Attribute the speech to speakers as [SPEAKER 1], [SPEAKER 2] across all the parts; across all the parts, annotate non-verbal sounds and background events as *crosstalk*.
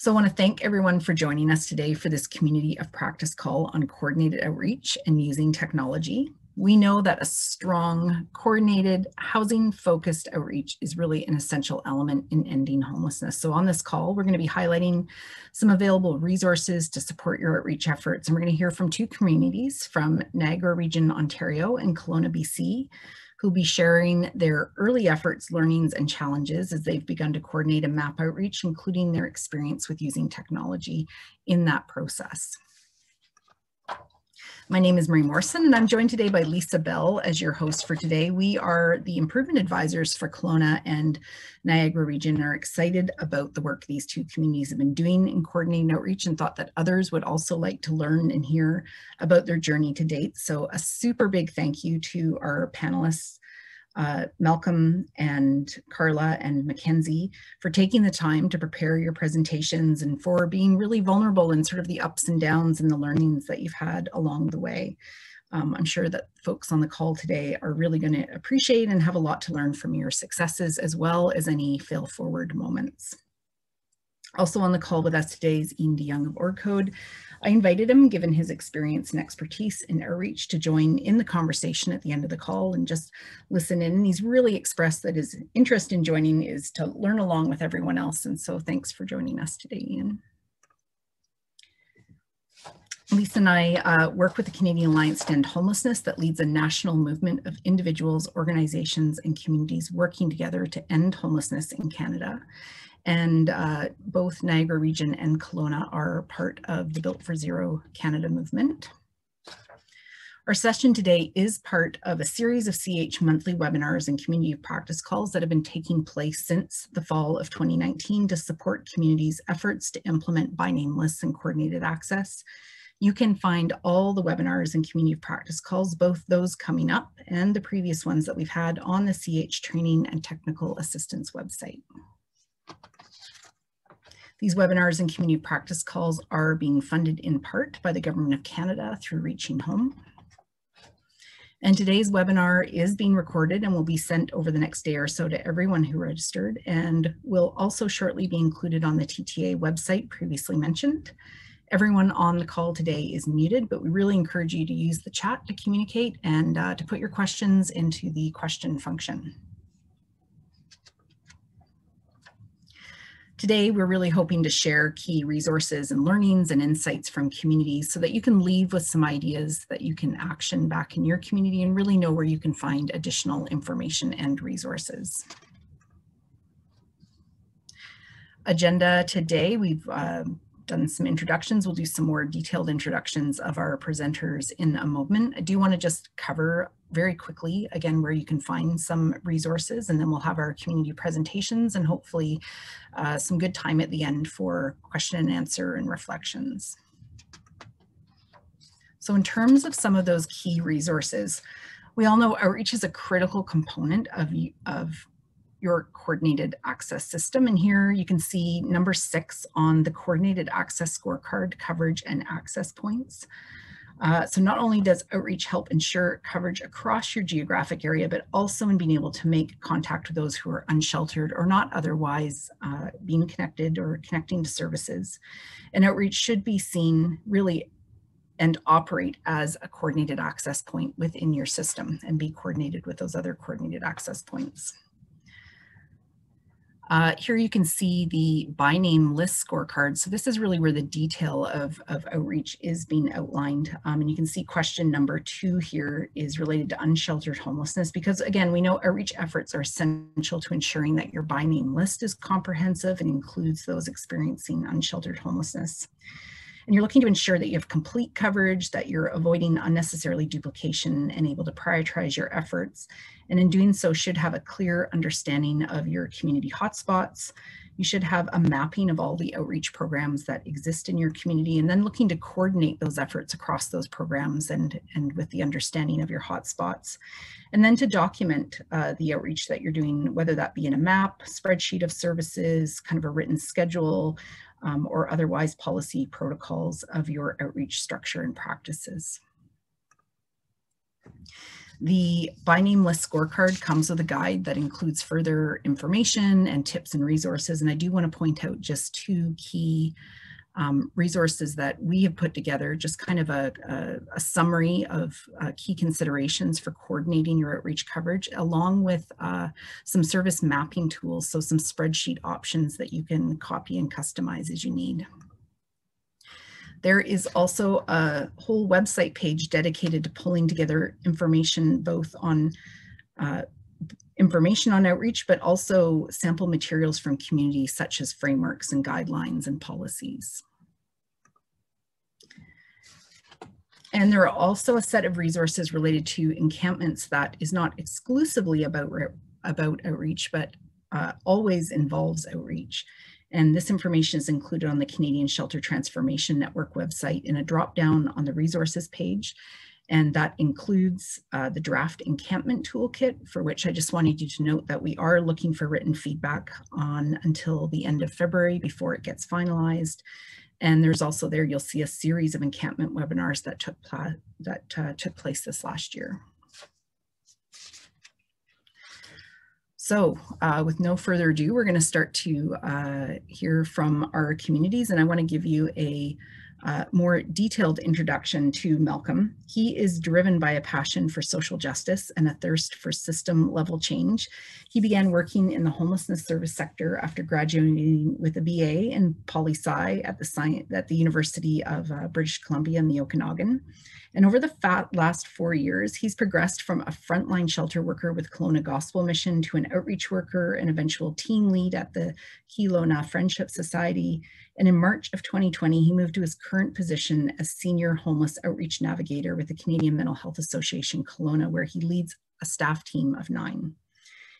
[SPEAKER 1] So I want to thank everyone for joining us today for this community of practice call on coordinated outreach and using technology. We know that a strong, coordinated, housing-focused outreach is really an essential element in ending homelessness. So on this call, we're going to be highlighting some available resources to support your outreach efforts. And we're going to hear from two communities from Niagara Region, Ontario and Kelowna, BC, who'll be sharing their early efforts, learnings, and challenges as they've begun to coordinate a map outreach, including their experience with using technology in that process. My name is Marie Morrison, and I'm joined today by Lisa Bell as your host for today. We are the improvement advisors for Kelowna and Niagara region and are excited about the work these two communities have been doing in coordinating outreach and thought that others would also like to learn and hear about their journey to date. So a super big thank you to our panelists uh, Malcolm and Carla and Mackenzie for taking the time to prepare your presentations and for being really vulnerable in sort of the ups and downs and the learnings that you've had along the way. Um, I'm sure that folks on the call today are really going to appreciate and have a lot to learn from your successes as well as any fail forward moments. Also on the call with us today is Iain De Jong of OrgCode. I invited him, given his experience and expertise in outreach, to join in the conversation at the end of the call and just listen in. And he's really expressed that his interest in joining is to learn along with everyone else. And so thanks for joining us today, Iain. Lisa and I uh, work with the Canadian Alliance to End Homelessness that leads a national movement of individuals, organizations, and communities working together to end homelessness in Canada and uh, both Niagara Region and Kelowna are part of the Built for Zero Canada movement. Our session today is part of a series of CAEH monthly webinars and community practice calls that have been taking place since the fall of 2019 to support communities' efforts to implement by name lists and coordinated access. You can find all the webinars and community practice calls, both those coming up and the previous ones that we've had on the CAEH training and technical assistance website. These webinars and community practice calls are being funded in part by the Government of Canada through Reaching Home. And today's webinar is being recorded and will be sent over the next day or so to everyone who registered and will also shortly be included on the TTA website previously mentioned. Everyone on the call today is muted, but we really encourage you to use the chat to communicate and uh, to put your questions into the question function. Today, we're really hoping to share key resources and learnings and insights from communities so that you can leave with some ideas that you can action back in your community and really know where you can find additional information and resources. Agenda today, we've uh, done some introductions. We'll do some more detailed introductions of our presenters in a moment. I do want to just cover very quickly, again, where you can find some resources, and then we'll have our community presentations and hopefully uh, some good time at the end for question and answer and reflections. So in terms of some of those key resources, we all know outreach is a critical component of, of your coordinated access system. And here you can see number six on the coordinated access scorecard coverage and access points. Uh, so not only does outreach help ensure coverage across your geographic area, but also in being able to make contact with those who are unsheltered or not otherwise uh, being connected or connecting to services. And outreach should be seen really and operate as a coordinated access point within your system and be coordinated with those other coordinated access points. Uh, here you can see the by name list scorecard. So this is really where the detail of, of outreach is being outlined. Um, and you can see question number two here is related to unsheltered homelessness because again, we know outreach efforts are essential to ensuring that your by name list is comprehensive and includes those experiencing unsheltered homelessness. And you're looking to ensure that you have complete coverage, that you're avoiding unnecessarily duplication and able to prioritize your efforts. And in doing so should have a clear understanding of your community hotspots. You should have a mapping of all the outreach programs that exist in your community and then looking to coordinate those efforts across those programs and, and with the understanding of your hotspots. And then to document uh, the outreach that you're doing, whether that be in a map, spreadsheet of services, kind of a written schedule, um, or otherwise policy protocols of your outreach structure and practices. The by name list scorecard comes with a guide that includes further information and tips and resources. And I do want to point out just two key um, resources that we have put together, just kind of a, a, a summary of uh, key considerations for coordinating your outreach coverage, along with uh, some service mapping tools, so some spreadsheet options that you can copy and customize as you need. There is also a whole website page dedicated to pulling together information both on uh, information on outreach, but also sample materials from communities such as frameworks and guidelines and policies. And there are also a set of resources related to encampments that is not exclusively about, about outreach, but uh, always involves outreach. And this information is included on the Canadian Shelter Transformation Network website in a drop down on the resources page. And that includes uh, the draft encampment toolkit, for which I just wanted you to note that we are looking for written feedback on until the end of February before it gets finalized. And there's also there, you'll see a series of encampment webinars that took, that, uh, took place this last year. So uh, with no further ado, we're gonna start to uh, hear from our communities and I wanna give you a uh, more detailed introduction to Malcolm. He is driven by a passion for social justice and a thirst for system level change. He began working in the homelessness service sector after graduating with a BA in poli sci at the, at the University of uh, British Columbia in the Okanagan. And over the last four years, he's progressed from a frontline shelter worker with Kelowna Gospel Mission to an outreach worker and eventual team lead at the Kelowna Friendship Society and in March of 2020, he moved to his current position as Senior Homeless Outreach Navigator with the Canadian Mental Health Association Kelowna, where he leads a staff team of nine.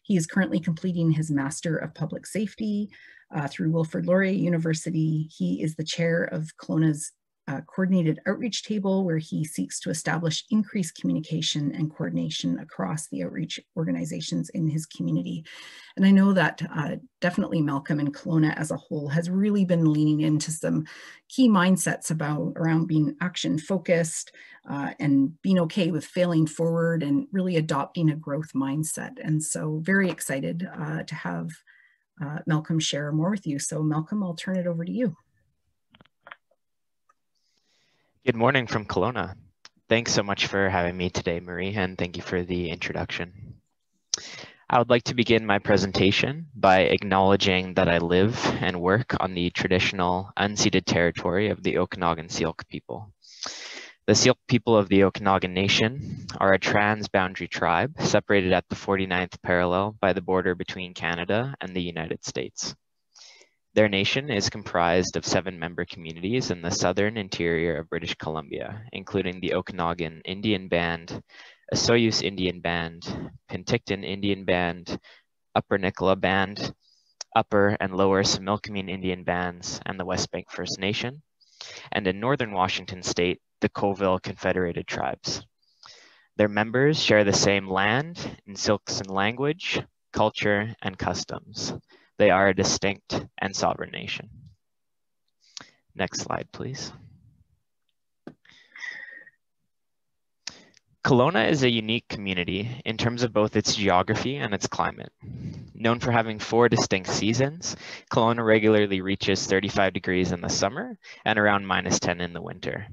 [SPEAKER 1] He is currently completing his Master of Public Safety uh, through Wilfrid Laurier University. He is the chair of Kelowna's coordinated outreach table where he seeks to establish increased communication and coordination across the outreach organizations in his community. And I know that uh, definitely Malcolm and Kelowna as a whole has really been leaning into some key mindsets about around being action focused uh, and being okay with failing forward and really adopting a growth mindset. And so very excited uh, to have uh, Malcolm share more with you. So Malcolm, I'll turn it over to you.
[SPEAKER 2] Good morning from Kelowna. Thanks so much for having me today, Marie, and thank you for the introduction. I would like to begin my presentation by acknowledging that I live and work on the traditional unceded territory of the Okanagan Syilx people. The Syilx people of the Okanagan Nation are a trans-boundary tribe separated at the 49th parallel by the border between Canada and the United States. Their nation is comprised of seven member communities in the southern interior of British Columbia, including the Okanagan Indian Band, Osoyoos Indian Band, Penticton Indian Band, Upper Nicola Band, Upper and Lower Similkameen Indian Bands, and the Westbank First Nation, and in northern Washington state, the Colville Confederated Tribes. Their members share the same land in Syilxan language, culture, and customs. They are a distinct and sovereign nation. Next slide, please. Kelowna is a unique community in terms of both its geography and its climate. Known for having four distinct seasons, Kelowna regularly reaches 35 degrees in the summer and around minus 10 in the winter.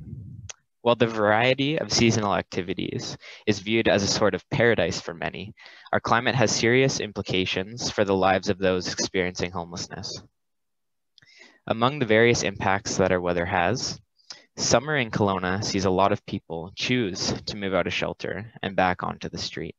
[SPEAKER 2] While the variety of seasonal activities is viewed as a sort of paradise for many, our climate has serious implications for the lives of those experiencing homelessness. Among the various impacts that our weather has, summer in Kelowna sees a lot of people choose to move out of shelter and back onto the street.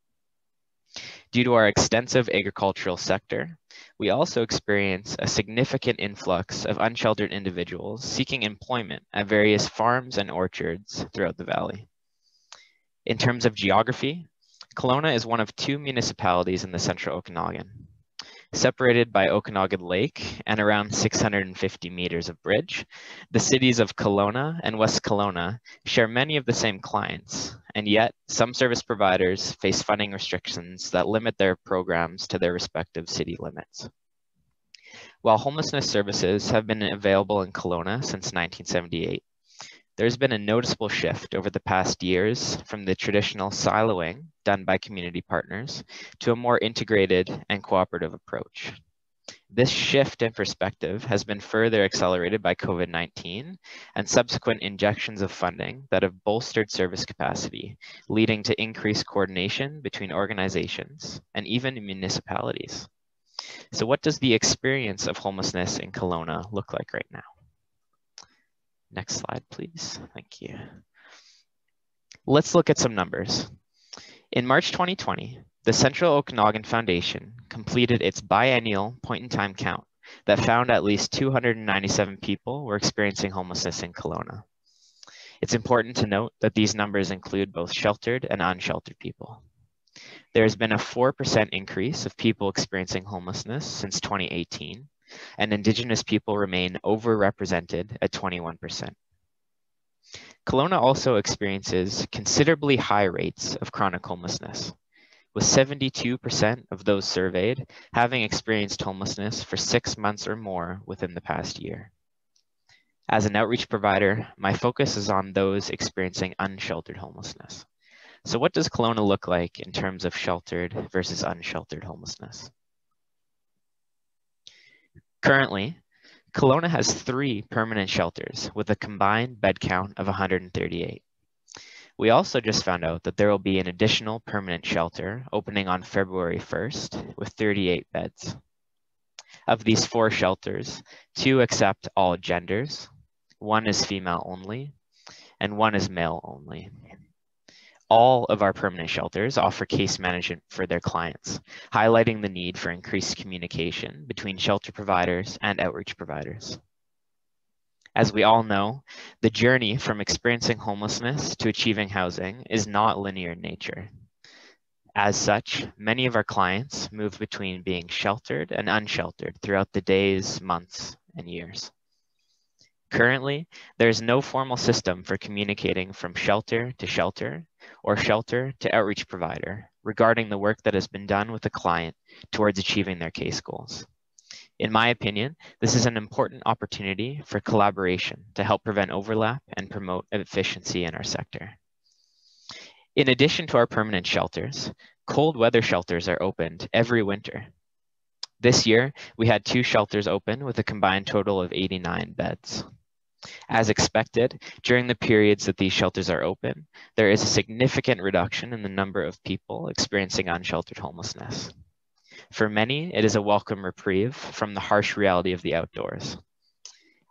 [SPEAKER 2] Due to our extensive agricultural sector, we also experience a significant influx of unsheltered individuals seeking employment at various farms and orchards throughout the valley. In terms of geography, Kelowna is one of two municipalities in the central Okanagan. Separated by Okanagan Lake and around 650 meters of bridge, the cities of Kelowna and West Kelowna share many of the same clients, and yet some service providers face funding restrictions that limit their programs to their respective city limits. While homelessness services have been available in Kelowna since 1978, there's been a noticeable shift over the past years from the traditional siloing done by community partners to a more integrated and cooperative approach. This shift in perspective has been further accelerated by COVID-19 and subsequent injections of funding that have bolstered service capacity, leading to increased coordination between organizations and even municipalities. So what does the experience of homelessness in Kelowna look like right now? Next slide, please. Thank you. Let's look at some numbers. In March 2020, the Central Okanagan Foundation completed its biennial point-in-time count that found at least 297 people were experiencing homelessness in Kelowna. It's important to note that these numbers include both sheltered and unsheltered people. There has been a 4% increase of people experiencing homelessness since 2018, and Indigenous people remain overrepresented at 21%. Kelowna also experiences considerably high rates of chronic homelessness, with 72% of those surveyed having experienced homelessness for six months or more within the past year. As an outreach provider, my focus is on those experiencing unsheltered homelessness. So what does Kelowna look like in terms of sheltered versus unsheltered homelessness? Currently, Kelowna has three permanent shelters with a combined bed count of 138. We also just found out that there will be an additional permanent shelter opening on February 1st with 38 beds. Of these four shelters, two accept all genders, one is female only, and one is male only. All of our permanent shelters offer case management for their clients, highlighting the need for increased communication between shelter providers and outreach providers. As we all know, the journey from experiencing homelessness to achieving housing is not linear in nature. As such, many of our clients move between being sheltered and unsheltered throughout the days, months, and years. Currently, there is no formal system for communicating from shelter to shelter or shelter to outreach provider regarding the work that has been done with the client towards achieving their case goals. In my opinion, this is an important opportunity for collaboration to help prevent overlap and promote efficiency in our sector. In addition to our permanent shelters, cold weather shelters are opened every winter. This year, we had two shelters open with a combined total of 89 beds. As expected, during the periods that these shelters are open, there is a significant reduction in the number of people experiencing unsheltered homelessness. For many, it is a welcome reprieve from the harsh reality of the outdoors.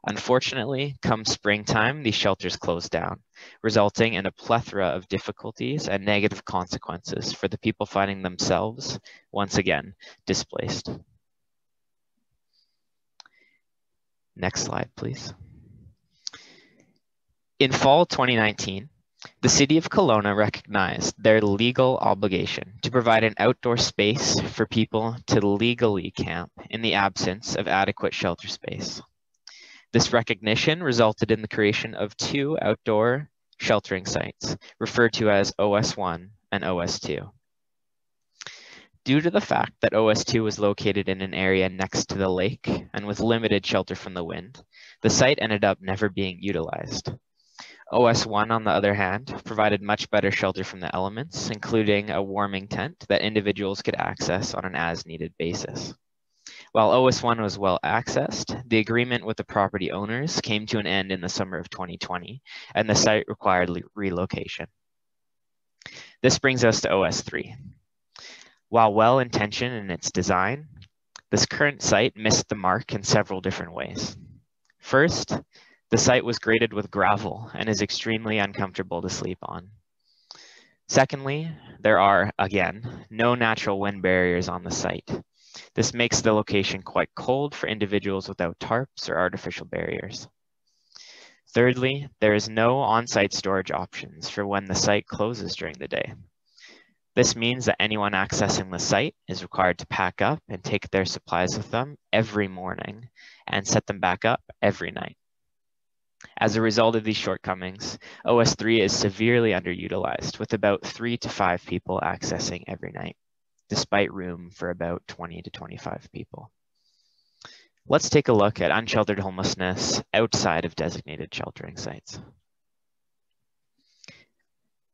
[SPEAKER 2] Unfortunately, come springtime, these shelters close down, resulting in a plethora of difficulties and negative consequences for the people finding themselves, once again, displaced. Next slide, please. In fall 2019, the City of Kelowna recognized their legal obligation to provide an outdoor space for people to legally camp in the absence of adequate shelter space. This recognition resulted in the creation of two outdoor sheltering sites, referred to as OS1 and OS2. Due to the fact that OS2 was located in an area next to the lake and with limited shelter from the wind, the site ended up never being utilized. OS1, on the other hand, provided much better shelter from the elements, including a warming tent that individuals could access on an as-needed basis. While OS1 was well accessed, the agreement with the property owners came to an end in the summer of 2020, and the site required relocation. This brings us to OS3. While well-intentioned in its design, this current site missed the mark in several different ways. First, the site was graded with gravel and is extremely uncomfortable to sleep on. Secondly, there are, again, no natural wind barriers on the site. This makes the location quite cold for individuals without tarps or artificial barriers. Thirdly, there is no on-site storage options for when the site closes during the day. This means that anyone accessing the site is required to pack up and take their supplies with them every morning and set them back up every night. As a result of these shortcomings, OS3 is severely underutilized with about three to five people accessing every night, despite room for about 20 to 25 people. Let's take a look at unsheltered homelessness outside of designated sheltering sites.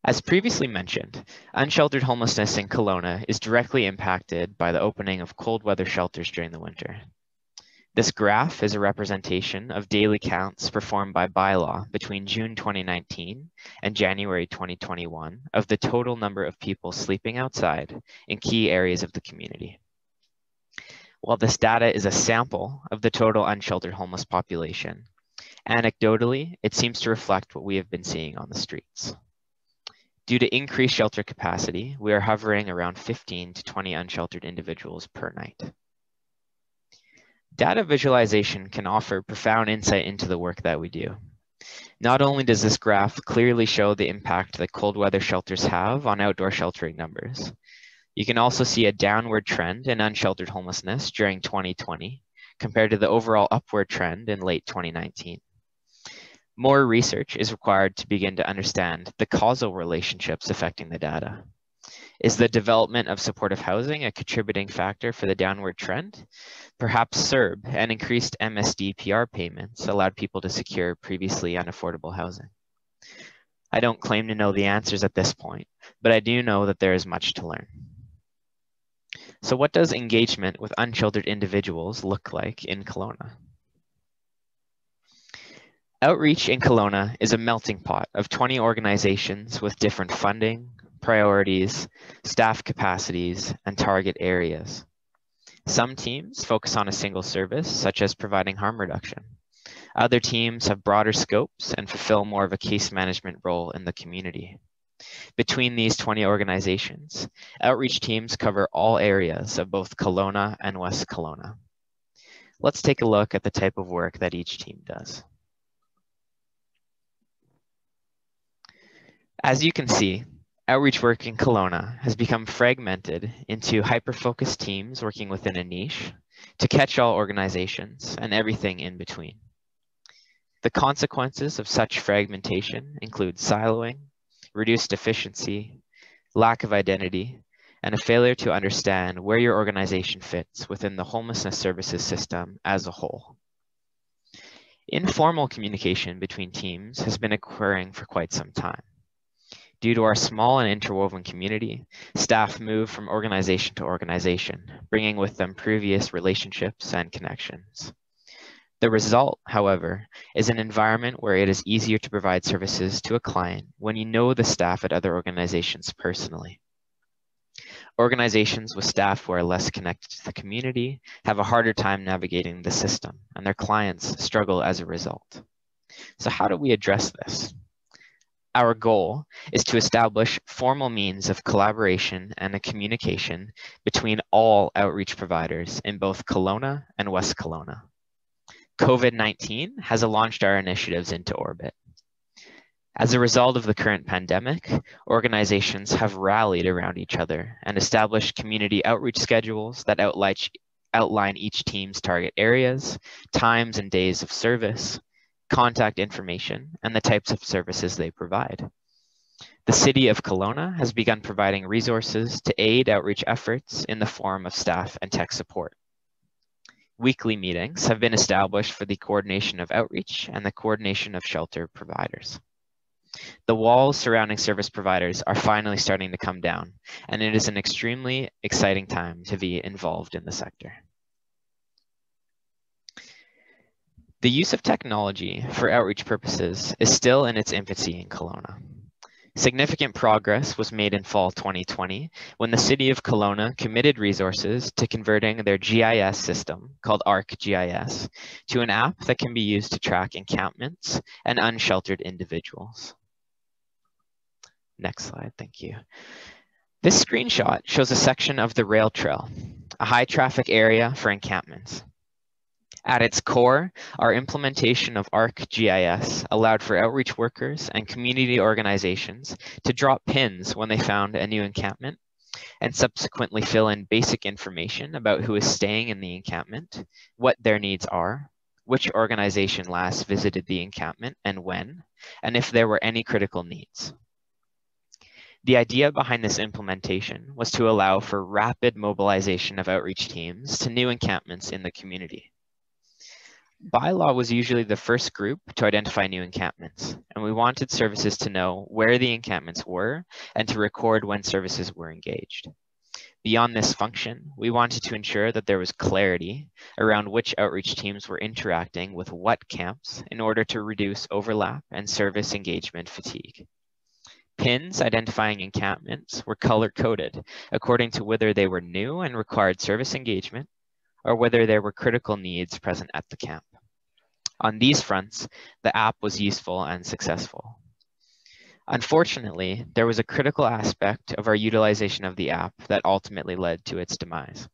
[SPEAKER 2] As previously mentioned, unsheltered homelessness in Kelowna is directly impacted by the opening of cold weather shelters during the winter. This graph is a representation of daily counts performed by bylaw between June 2019 and January 2021 of the total number of people sleeping outside in key areas of the community. While this data is a sample of the total unsheltered homeless population, anecdotally, it seems to reflect what we have been seeing on the streets. Due to increased shelter capacity, we are hovering around 15 to 20 unsheltered individuals per night. Data visualization can offer profound insight into the work that we do. Not only does this graph clearly show the impact that cold weather shelters have on outdoor sheltering numbers, you can also see a downward trend in unsheltered homelessness during 2020 compared to the overall upward trend in late 2019. More research is required to begin to understand the causal relationships affecting the data. Is the development of supportive housing a contributing factor for the downward trend? Perhaps CERB and increased MSDPR payments allowed people to secure previously unaffordable housing. I don't claim to know the answers at this point, but I do know that there is much to learn. So what does engagement with unsheltered individuals look like in Kelowna? Outreach in Kelowna is a melting pot of 20 organizations with different funding, priorities, staff capacities, and target areas. Some teams focus on a single service, such as providing harm reduction. Other teams have broader scopes and fulfill more of a case management role in the community. Between these 20 organizations, outreach teams cover all areas of both Kelowna and West Kelowna. Let's take a look at the type of work that each team does. As you can see, outreach work in Kelowna has become fragmented into hyper-focused teams working within a niche to catch-all organizations and everything in between. The consequences of such fragmentation include siloing, reduced efficiency, lack of identity, and a failure to understand where your organization fits within the homelessness services system as a whole. Informal communication between teams has been occurring for quite some time. Due to our small and interwoven community, staff move from organization to organization, bringing with them previous relationships and connections. The result, however, is an environment where it is easier to provide services to a client when you know the staff at other organizations personally. Organizations with staff who are less connected to the community have a harder time navigating the system, and their clients struggle as a result. So how do we address this? Our goal is to establish formal means of collaboration and a communication between all outreach providers in both Kelowna and West Kelowna. COVID-19 has launched our initiatives into orbit. As a result of the current pandemic, organizations have rallied around each other and established community outreach schedules that outline each team's target areas, times and days of service, contact information, and the types of services they provide. The City of Kelowna has begun providing resources to aid outreach efforts in the form of staff and tech support. Weekly meetings have been established for the coordination of outreach and the coordination of shelter providers. The walls surrounding service providers are finally starting to come down, and it is an extremely exciting time to be involved in the sector. The use of technology for outreach purposes is still in its infancy in Kelowna. Significant progress was made in fall 2020 when the city of Kelowna committed resources to converting their GIS system called ArcGIS to an app that can be used to track encampments and unsheltered individuals. Next slide, thank you. This screenshot shows a section of the rail trail, a high traffic area for encampments. At its core, our implementation of ArcGIS allowed for outreach workers and community organizations to drop pins when they found a new encampment and subsequently fill in basic information about who is staying in the encampment, what their needs are, which organization last visited the encampment and when, and if there were any critical needs. The idea behind this implementation was to allow for rapid mobilization of outreach teams to new encampments in the community. Bylaw was usually the first group to identify new encampments, and we wanted services to know where the encampments were and to record when services were engaged. Beyond this function, we wanted to ensure that there was clarity around which outreach teams were interacting with what camps in order to reduce overlap and service engagement fatigue. Pins identifying encampments were color coded according to whether they were new and required service engagement or whether there were critical needs present at the camp. On these fronts, the app was useful and successful. Unfortunately, there was a critical aspect of our utilization of the app that ultimately led to its demise.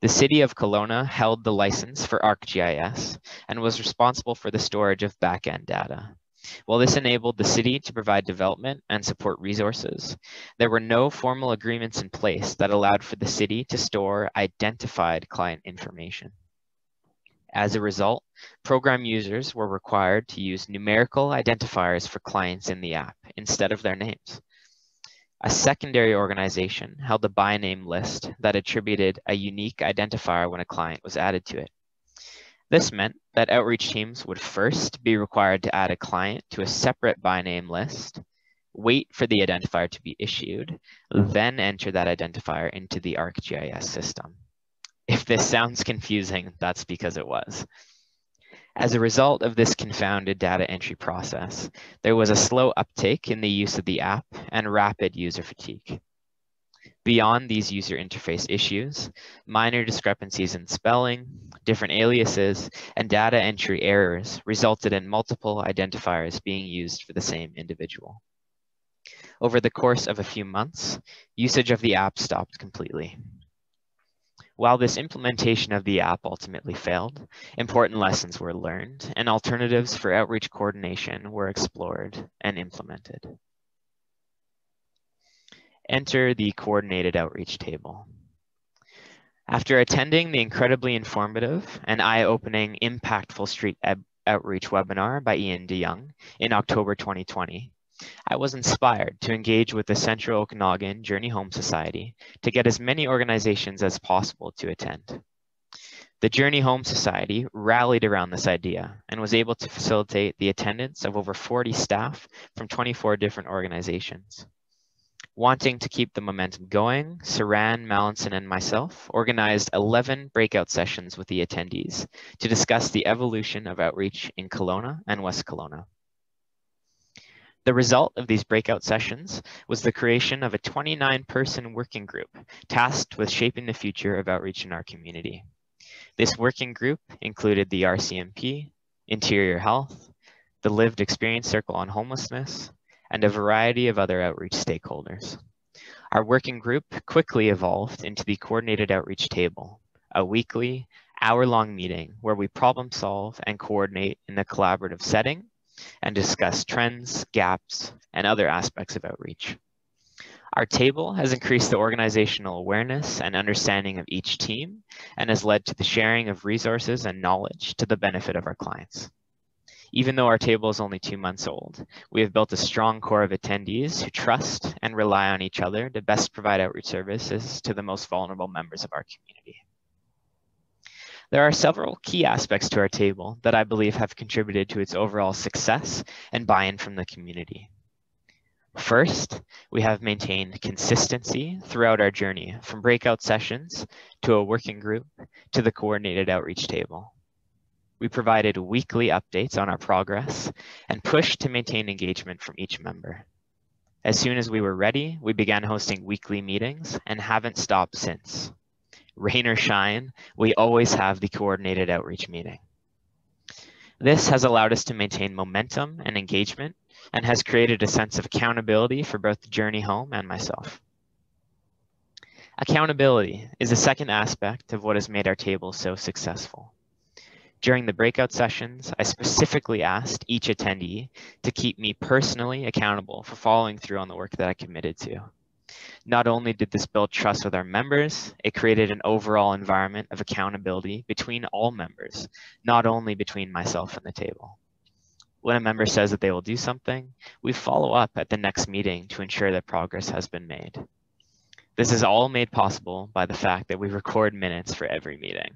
[SPEAKER 2] The city of Kelowna held the license for ArcGIS and was responsible for the storage of backend data. While this enabled the city to provide development and support resources, there were no formal agreements in place that allowed for the city to store identified client information. As a result, program users were required to use numerical identifiers for clients in the app instead of their names. A secondary organization held a by name list that attributed a unique identifier when a client was added to it. This meant that outreach teams would first be required to add a client to a separate by name list, wait for the identifier to be issued, then enter that identifier into the ArcGIS system. If this sounds confusing, that's because it was. As a result of this confounded data entry process, there was a slow uptake in the use of the app and rapid user fatigue. Beyond these user interface issues, minor discrepancies in spelling, different aliases, and data entry errors resulted in multiple identifiers being used for the same individual. Over the course of a few months, usage of the app stopped completely. While this implementation of the app ultimately failed, important lessons were learned and alternatives for outreach coordination were explored and implemented. Enter the coordinated outreach table. After attending the incredibly informative and eye-opening Impactful Street Outreach webinar by Iain De Jong in October 2020, I was inspired to engage with the Central Okanagan Journey Home Society to get as many organizations as possible to attend. The Journey Home Society rallied around this idea and was able to facilitate the attendance of over 40 staff from 24 different organizations. Wanting to keep the momentum going, Saran, Mallinson, and myself organized 11 breakout sessions with the attendees to discuss the evolution of outreach in Kelowna and West Kelowna. The result of these breakout sessions was the creation of a 29 person working group tasked with shaping the future of outreach in our community. This working group included the RCMP, Interior Health, the Lived Experience Circle on Homelessness, and a variety of other outreach stakeholders. Our working group quickly evolved into the Coordinated Outreach Table, a weekly, hour-long meeting where we problem solve and coordinate in a collaborative setting and discuss trends, gaps, and other aspects of outreach. Our table has increased the organizational awareness and understanding of each team and has led to the sharing of resources and knowledge to the benefit of our clients. Even though our table is only two months old, we have built a strong core of attendees who trust and rely on each other to best provide outreach services to the most vulnerable members of our community. There are several key aspects to our table that I believe have contributed to its overall success and buy-in from the community. First, we have maintained consistency throughout our journey from breakout sessions to a working group to the coordinated outreach table. We provided weekly updates on our progress and pushed to maintain engagement from each member. As soon as we were ready, we began hosting weekly meetings and haven't stopped since. Rain or shine, we always have the coordinated outreach meeting. This has allowed us to maintain momentum and engagement and has created a sense of accountability for both the journey home and myself. Accountability is the second aspect of what has made our table so successful. During the breakout sessions, I specifically asked each attendee to keep me personally accountable for following through on the work that I committed to. Not only did this build trust with our members, it created an overall environment of accountability between all members, not only between myself and the table. When a member says that they will do something, we follow up at the next meeting to ensure that progress has been made. This is all made possible by the fact that we record minutes for every meeting.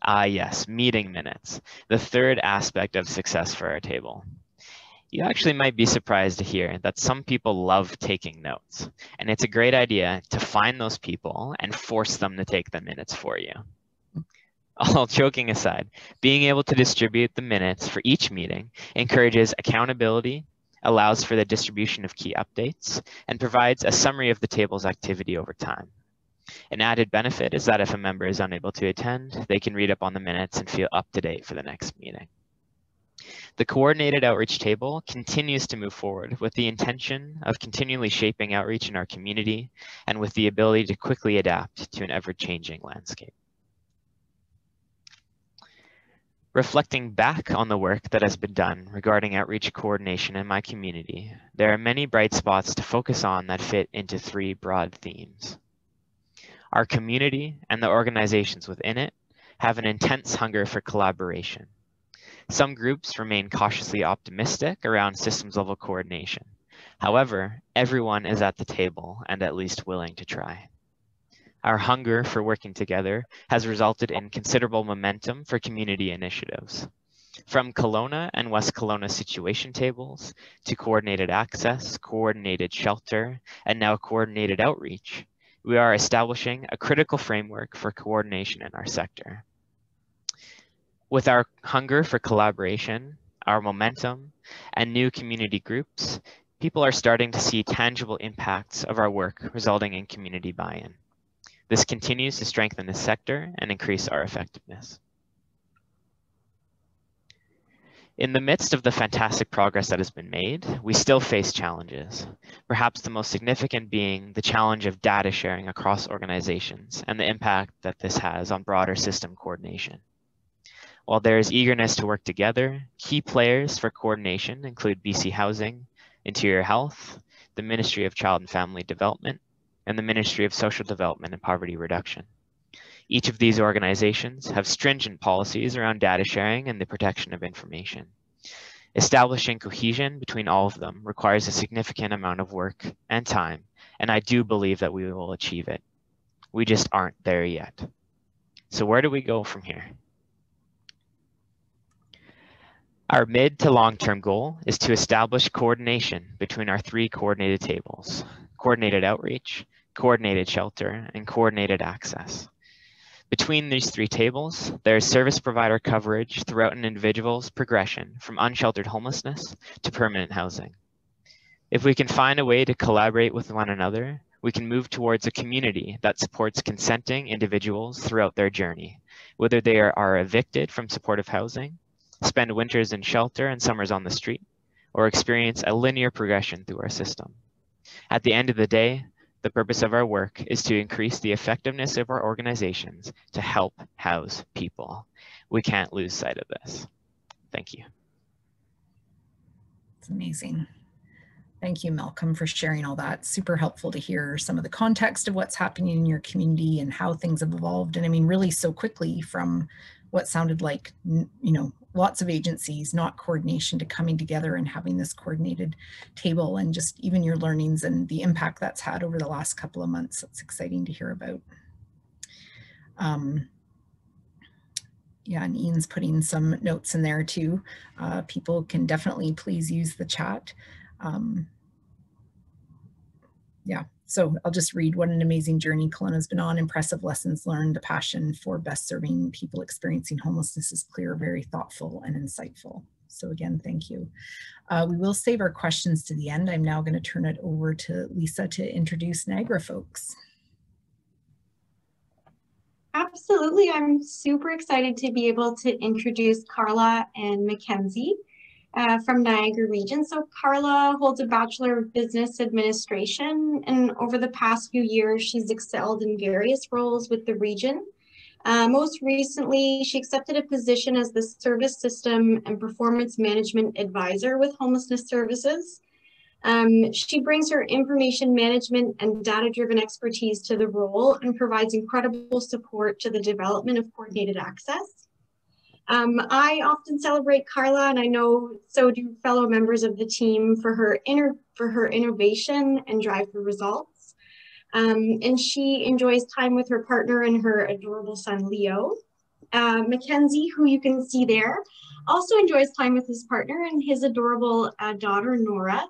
[SPEAKER 2] Ah, yes, meeting minutes, the third aspect of success for our table. You actually might be surprised to hear that some people love taking notes, and it's a great idea to find those people and force them to take the minutes for you. *laughs* All joking aside, being able to distribute the minutes for each meeting encourages accountability, allows for the distribution of key updates, and provides a summary of the table's activity over time. An added benefit is that if a member is unable to attend, they can read up on the minutes and feel up to date for the next meeting. The coordinated outreach table continues to move forward with the intention of continually shaping outreach in our community and with the ability to quickly adapt to an ever-changing landscape. Reflecting back on the work that has been done regarding outreach coordination in my community, there are many bright spots to focus on that fit into three broad themes. Our community and the organizations within it have an intense hunger for collaboration. Some groups remain cautiously optimistic around systems level coordination. However, everyone is at the table and at least willing to try. Our hunger for working together has resulted in considerable momentum for community initiatives. From Kelowna and West Kelowna situation tables to coordinated access, coordinated shelter, and now coordinated outreach, we are establishing a critical framework for coordination in our sector. With our hunger for collaboration, our momentum, and new community groups, people are starting to see tangible impacts of our work resulting in community buy-in. This continues to strengthen the sector and increase our effectiveness. In the midst of the fantastic progress that has been made, we still face challenges, perhaps the most significant being the challenge of data sharing across organizations and the impact that this has on broader system coordination. While there is eagerness to work together, key players for coordination include BC Housing, Interior Health, the Ministry of Child and Family Development, and the Ministry of Social Development and Poverty Reduction. Each of these organizations have stringent policies around data sharing and the protection of information. Establishing cohesion between all of them requires a significant amount of work and time, and I do believe that we will achieve it. We just aren't there yet. So where do we go from here? Our mid to long-term goal is to establish coordination between our three coordinated tables, coordinated outreach, coordinated shelter, and coordinated access. Between these three tables, there is service provider coverage throughout an individual's progression from unsheltered homelessness to permanent housing. If we can find a way to collaborate with one another, we can move towards a community that supports consenting individuals throughout their journey, whether they are, are evicted from supportive housing, spend winters in shelter and summers on the street, or experience a linear progression through our system. At the end of the day, the purpose of our work is to increase the effectiveness of our organizations to help house people. We can't lose sight of this. Thank you.
[SPEAKER 1] It's amazing. Thank you, Malcolm, for sharing all that. Super helpful to hear some of the context of what's happening in your community and how things have evolved. And I mean, really so quickly from what sounded like, you know, lots of agencies, not coordination to coming together and having this coordinated table and just even your learnings and the impact that's had over the last couple of months. It's exciting to hear about. Um, yeah, and Iain's putting some notes in there too. Uh, people can definitely please use the chat. Um, yeah, so I'll just read what an amazing journey Kelowna's been on. Impressive lessons learned. The passion for best serving people experiencing homelessness is clear, very thoughtful and insightful. So again, thank you. Uh, we will save our questions to the end. I'm now going to turn it over to Lisa to introduce Niagara folks.
[SPEAKER 3] Absolutely. I'm super excited to be able to introduce Carla and Mackenzie uh, from Niagara region. So Carla holds a Bachelor of Business Administration, and over the past few years, she's excelled in various roles with the region. Uh, most recently, she accepted a position as the Service System and Performance Management Advisor with Homelessness Services. Um, she brings her information management and data-driven expertise to the role and provides incredible support to the development of coordinated access. Um, I often celebrate Carla, and I know so do fellow members of the team for her inner for her innovation and drive for results. Um, and she enjoys time with her partner and her adorable son Leo. Uh, Mackenzie, who you can see there, also enjoys time with his partner and his adorable uh, daughter, Nora.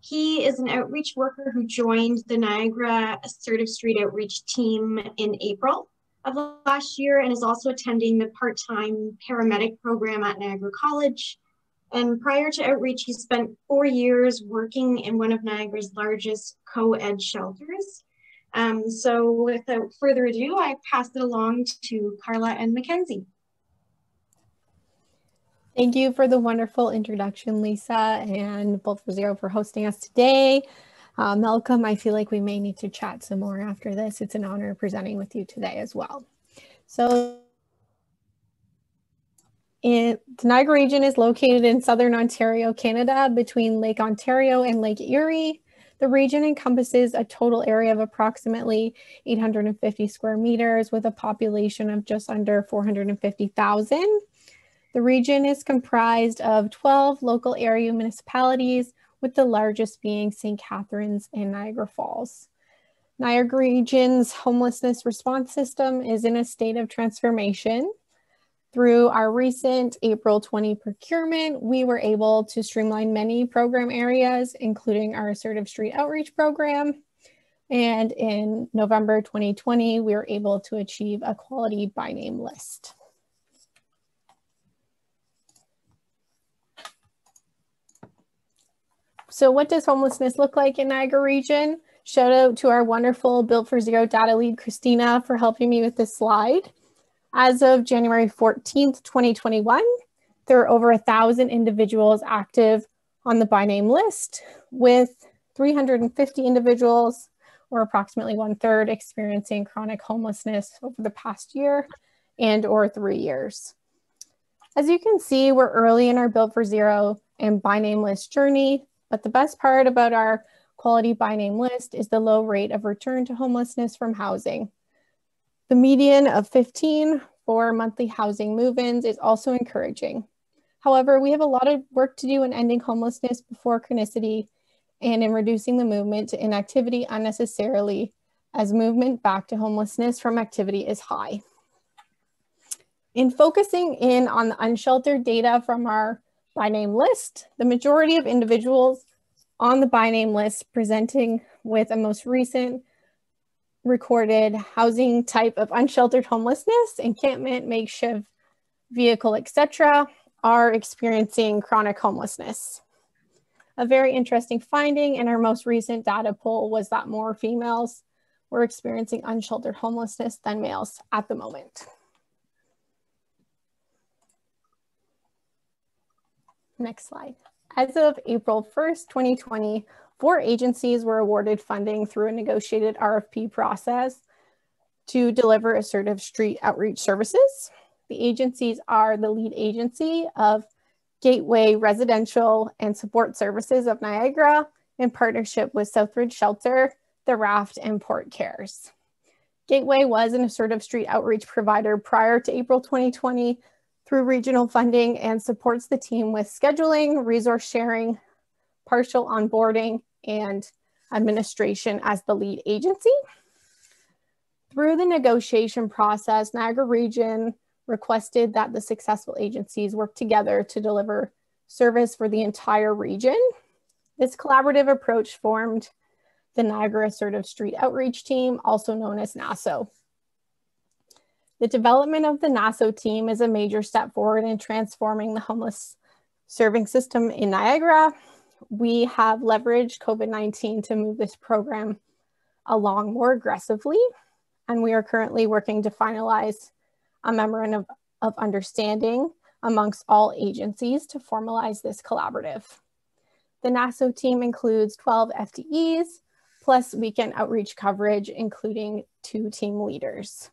[SPEAKER 3] He is an outreach worker who joined the Niagara Assertive Street Outreach team in April of last year and is also attending the part-time paramedic program at Niagara College. And prior to outreach, he spent four years working in one of Niagara's largest co-ed shelters. Um, so without further ado, I pass it along to Carla and Mackenzie.
[SPEAKER 4] Thank you for the wonderful introduction, Lisa, and Built for Zero for hosting us today. Uh, Malcolm, I feel like we may need to chat some more after this. It's an honor presenting with you today as well. So in, the Niagara region is located in southern Ontario, Canada, between Lake Ontario and Lake Erie. The region encompasses a total area of approximately 850 square meters with a population of just under 450,000. The region is comprised of 12 local area municipalities, with the largest being St. Catharines and Niagara Falls. Niagara Region's homelessness response system is in a state of transformation. Through our recent April 20 procurement, we were able to streamline many program areas, including our Assertive Street Outreach program. And in November 2020, we were able to achieve a quality by name list. So what does homelessness look like in Niagara region? Shout out to our wonderful Built for Zero data lead, Christina, for helping me with this slide. As of January 14th, 2021, there are over a thousand individuals active on the by name list with 350 individuals or approximately one third experiencing chronic homelessness over the past year and or three years. As you can see, we're early in our Built for Zero and by name list journey but the best part about our quality by name list is the low rate of return to homelessness from housing. The median of 15 for monthly housing move-ins is also encouraging. However, we have a lot of work to do in ending homelessness before chronicity and in reducing the movement to inactivity unnecessarily as movement back to homelessness from activity is high. In focusing in on the unsheltered data from our by name list, the majority of individuals on the by name list presenting with a most recent recorded housing type of unsheltered homelessness, encampment, makeshift vehicle, etc., are experiencing chronic homelessness. A very interesting finding in our most recent data poll was that more females were experiencing unsheltered homelessness than males at the moment. Next slide. As of April 1st, 2020, four agencies were awarded funding through a negotiated RFP process to deliver assertive street outreach services. The agencies are the lead agency of Gateway Residential and Support Services of Niagara in partnership with Southridge Shelter, the Raft, and Port Cares. Gateway was an assertive street outreach provider prior to April 2020 through regional funding and supports the team with scheduling, resource sharing, partial onboarding, and administration as the lead agency. Through the negotiation process, Niagara Region requested that the successful agencies work together to deliver service for the entire region. This collaborative approach formed the Niagara Assertive Street Outreach Team, also known as NASO. The development of the NASO team is a major step forward in transforming the homeless serving system in Niagara. We have leveraged COVID-19 to move this program along more aggressively, and we are currently working to finalize a memorandum of, of understanding amongst all agencies to formalize this collaborative. The NASO team includes 12 FTEs, plus weekend outreach coverage, including two team leaders.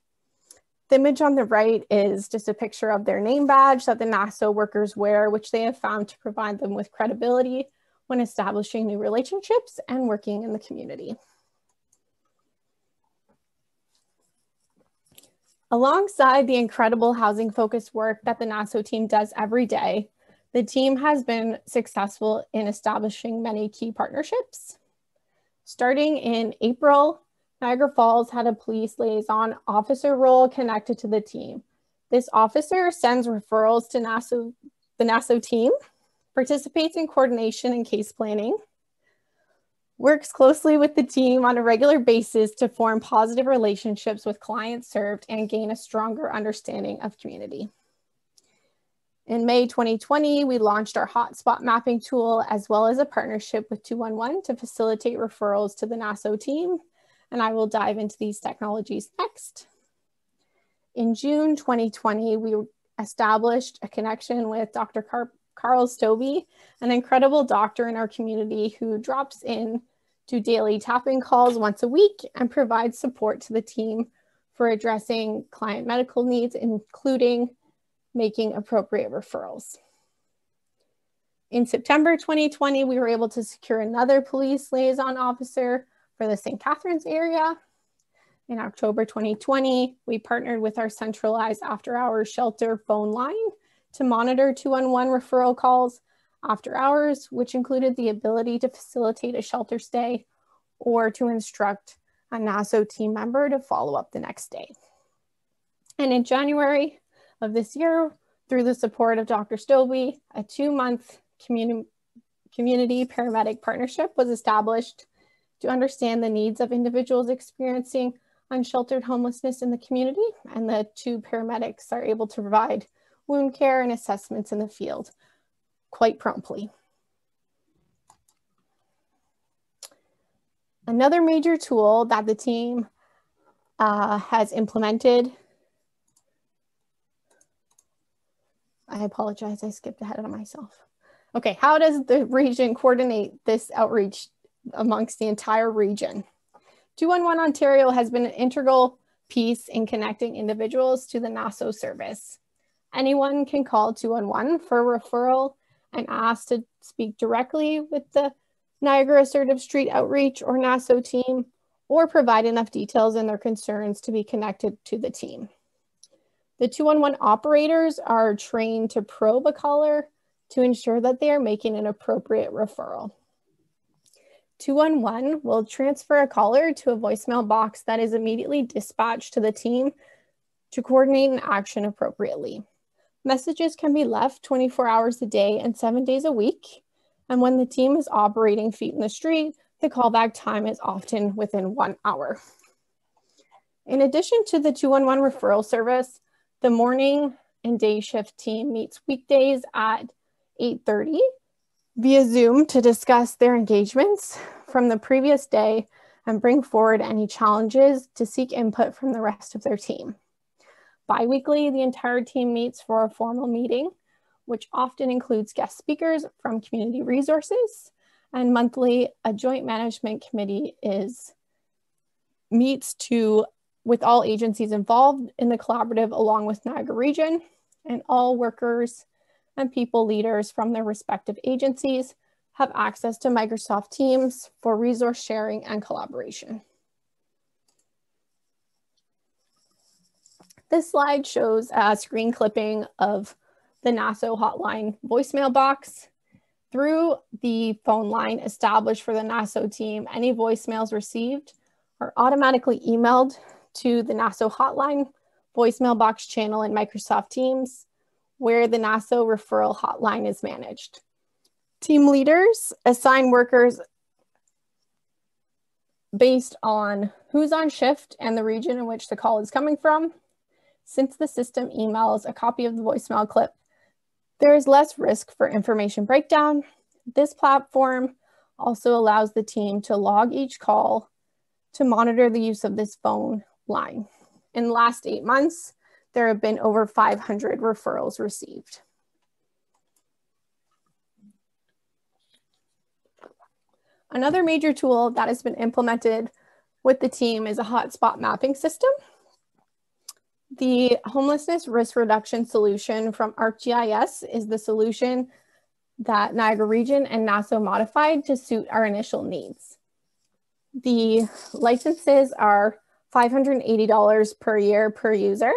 [SPEAKER 4] The image on the right is just a picture of their name badge that the NASO workers wear, which they have found to provide them with credibility when establishing new relationships and working in the community. Alongside the incredible housing focused work that the NASO team does every day, the team has been successful in establishing many key partnerships. Starting in April Niagara Falls had a police liaison officer role connected to the team. This officer sends referrals to NASO, the NASO team, participates in coordination and case planning, works closely with the team on a regular basis to form positive relationships with clients served and gain a stronger understanding of community. In May 2020, we launched our hotspot mapping tool as well as a partnership with 211 to facilitate referrals to the NASO team. And I will dive into these technologies next. In June 2020, we established a connection with Dr. Car Carl Stobbe, an incredible doctor in our community who drops in to daily tapping calls once a week and provides support to the team for addressing client medical needs, including making appropriate referrals. In September 2020, we were able to secure another police liaison officer for the St. Catharines area. In October 2020, we partnered with our centralized after hours shelter phone line to monitor 211 referral calls after hours, which included the ability to facilitate a shelter stay or to instruct a NASO team member to follow up the next day. And in January of this year, through the support of Dr. Stobbe, a two-month communi community paramedic partnership was established to understand the needs of individuals experiencing unsheltered homelessness in the community, and the two paramedics are able to provide wound care and assessments in the field quite promptly. Another major tool that the team uh, has implemented, I apologize, I skipped ahead of myself. Okay, how does the region coordinate this outreach amongst the entire region? 211 Ontario has been an integral piece in connecting individuals to the NASO service. Anyone can call 211 for a referral and ask to speak directly with the Niagara Assertive Street Outreach or NASO team, or provide enough details in their concerns to be connected to the team. The 211 operators are trained to probe a caller to ensure that they are making an appropriate referral. 211 will transfer a caller to a voicemail box that is immediately dispatched to the team to coordinate an action appropriately. Messages can be left 24 hours a day and seven days a week. And when the team is operating feet in the street, the callback time is often within one hour. In addition to the 211 referral service, the morning and day shift team meets weekdays at 8.30 via Zoom to discuss their engagements from the previous day and bring forward any challenges to seek input from the rest of their team. Biweekly, the entire team meets for a formal meeting, which often includes guest speakers from community resources. And monthly, a joint management committee is meets to with all agencies involved in the collaborative along with Niagara Region and all workers and people leaders from their respective agencies have access to Microsoft Teams for resource sharing and collaboration. This slide shows a screen clipping of the NASO hotline voicemail box. Through the phone line established for the NASO team, any voicemails received are automatically emailed to the NASO hotline voicemail box channel in Microsoft Teams, where the NASO referral hotline is managed. Team leaders assign workers based on who's on shift and the region in which the call is coming from since the system emails a copy of the voicemail clip, there is less risk for information breakdown. This platform also allows the team to log each call to monitor the use of this phone line. In the last eight months, there have been over 500 referrals received. Another major tool that has been implemented with the team is a hotspot mapping system. The homelessness risk reduction solution from ArcGIS is the solution that Niagara Region and NASO modified to suit our initial needs. The licenses are $580 per year per user.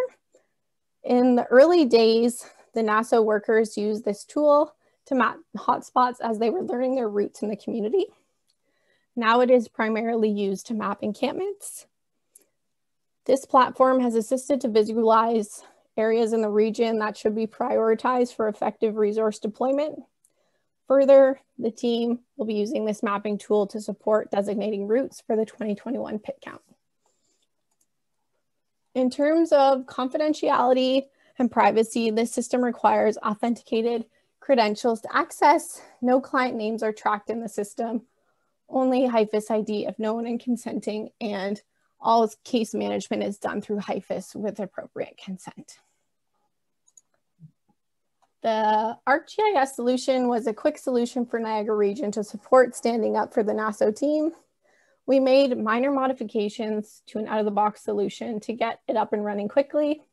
[SPEAKER 4] In the early days, the NASO workers used this tool to map hotspots as they were learning their routes in the community. Now it is primarily used to map encampments this platform has assisted to visualize areas in the region that should be prioritized for effective resource deployment. Further, the team will be using this mapping tool to support designating routes for the 2021 pit count. In terms of confidentiality and privacy, this system requires authenticated credentials to access. No client names are tracked in the system, only HIFIS ID if known and consenting, and all case management is done through HIFIS with appropriate consent. The ArcGIS solution was a quick solution for Niagara region to support standing up for the NASO team. We made minor modifications to an out-of-the-box solution to get it up and running quickly.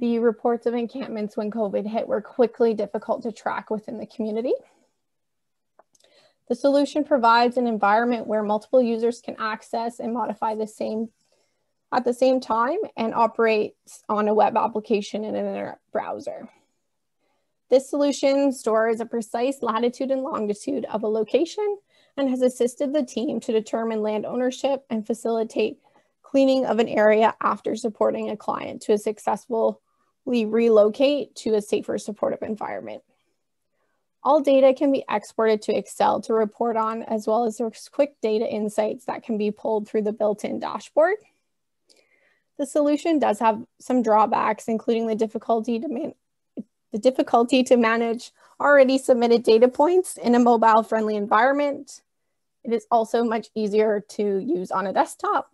[SPEAKER 4] The reports of encampments when COVID hit were quickly difficult to track within the community. The solution provides an environment where multiple users can access and modify the same at the same time and operates on a web application in an internet browser. This solution stores a precise latitude and longitude of a location and has assisted the team to determine land ownership and facilitate cleaning of an area after supporting a client to a successfully relocate to a safer supportive environment. All data can be exported to Excel to report on, as well as there's quick data insights that can be pulled through the built-in dashboard. The solution does have some drawbacks, including the difficulty to, the difficulty to manage already submitted data points in a mobile-friendly environment. It is also much easier to use on a desktop.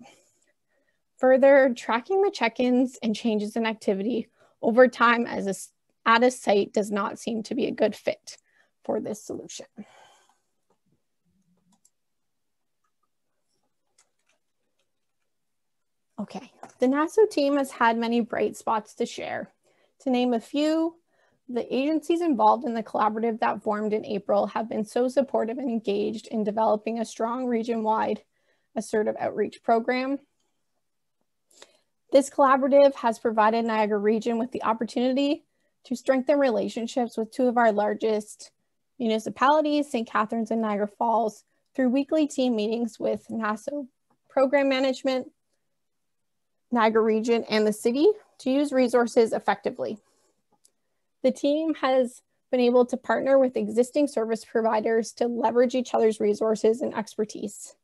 [SPEAKER 4] Further, tracking the check-ins and changes in activity over time as a, at a site does not seem to be a good fit for this solution. Okay, the NASO team has had many bright spots to share. To name a few, the agencies involved in the collaborative that formed in April have been so supportive and engaged in developing a strong region-wide assertive outreach program. This collaborative has provided Niagara Region with the opportunity to strengthen relationships with two of our largest municipalities, St. Catharines and Niagara Falls, through weekly team meetings with NASO program management, Niagara region, and the city to use resources effectively. The team has been able to partner with existing service providers to leverage each other's resources and expertise.